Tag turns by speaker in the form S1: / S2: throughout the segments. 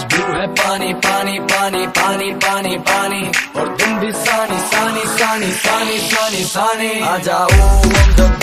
S1: आज भी
S2: है पानी पानी पानी पानी पानी पानी। और
S1: तुम भी सानी सानी सानी सानी सानी सानी। आ जाओ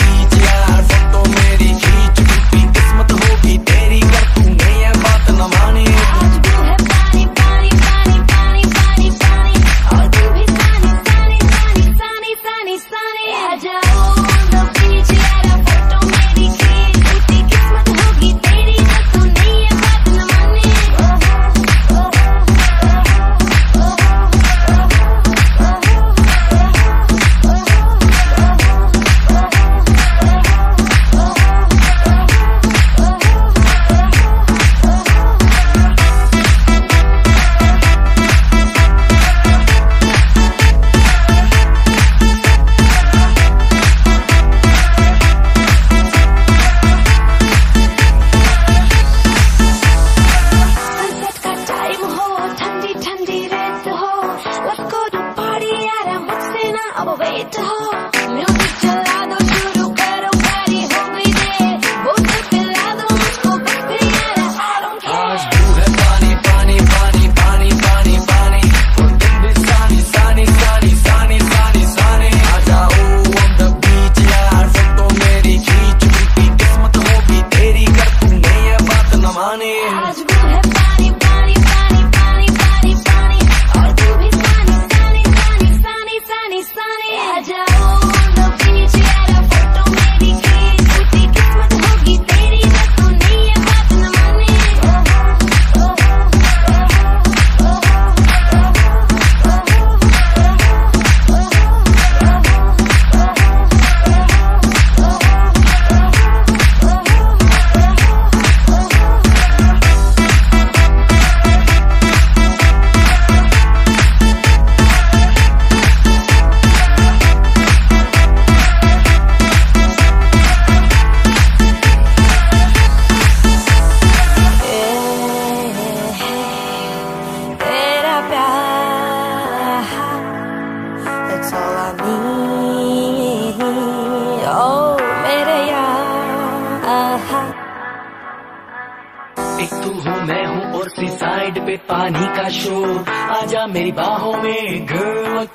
S1: एक तू हो, मैं हूँ और सी साइड पे पानी का शोर। आजा मेरी बाहों में घर व्हाट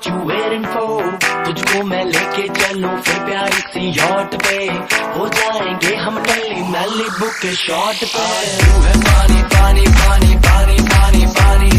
S1: तुझको मैं लेके चलूँ फिर प्यार सी यॉट पे। हो जाएँगे हम टल्ली मैली बुक के पे। तू है पानी पानी पानी पानी पानी पानी